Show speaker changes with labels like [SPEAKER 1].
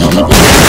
[SPEAKER 1] Yeah.